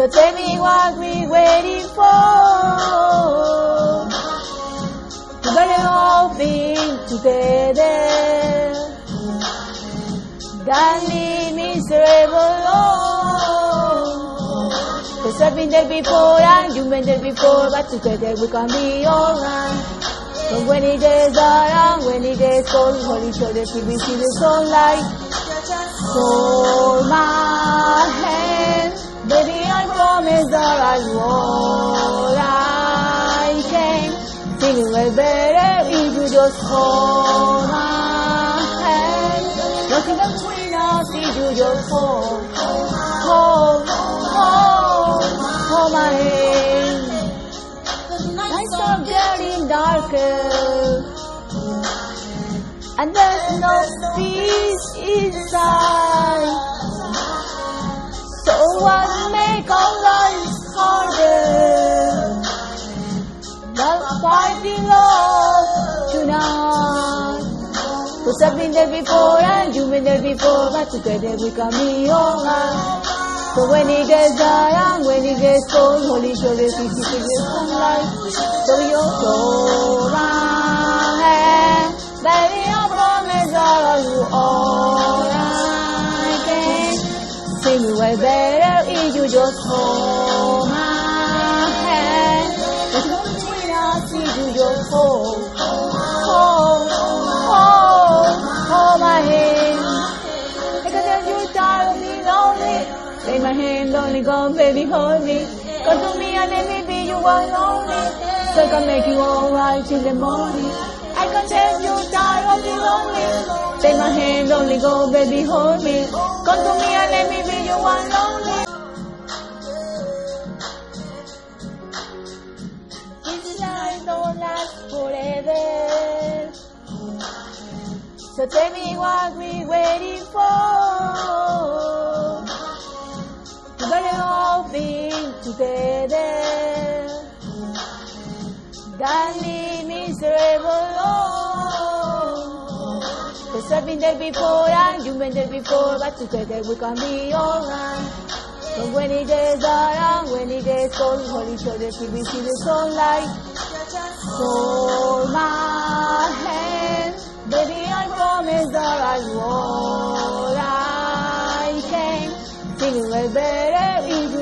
So tell me what we waiting for. We better all be together. Leave me forever alone. Cause I've been there before and you've been there before, but together we can be alright. But when days are young, when the days cold, hold each other till we see the sunlight. Hold my Feeling way better if you just hold my hand. Nothing between us if you just hold, hold, hold, hold my hand. Nights are getting darker and there's no peace inside. So what make I've been there before and you've been there before, but together we can be alright. So when it gets dark, and when it gets cold, each other, kiss each other sunlight. So you're so right, baby, I promise I'll do all can. Sing me way better if you just hold my hand, only go, baby, hold me. Come to me and let me be you one lonely. So I can make you alright till the morning. I can tell you tired of me lonely. Take my hand, only go, baby, hold me. Come to me and let me be you one lonely. This life don't last forever. So tell me what we waiting for. Together. Leave me forever alone. Cause I've been there before and you've been there before, but together we can be alright. But when it days are young, when it days cold, other till we see the sunlight. Hold my hand, baby, I promise that I'll do I can. Feeling way better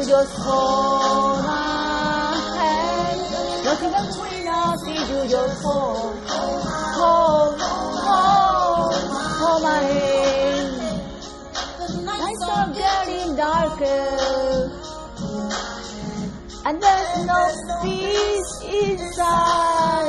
just hold my hand. Nothing between us if you just hold, hold, hold, hold my hand. Nights are getting darker and there's no peace inside.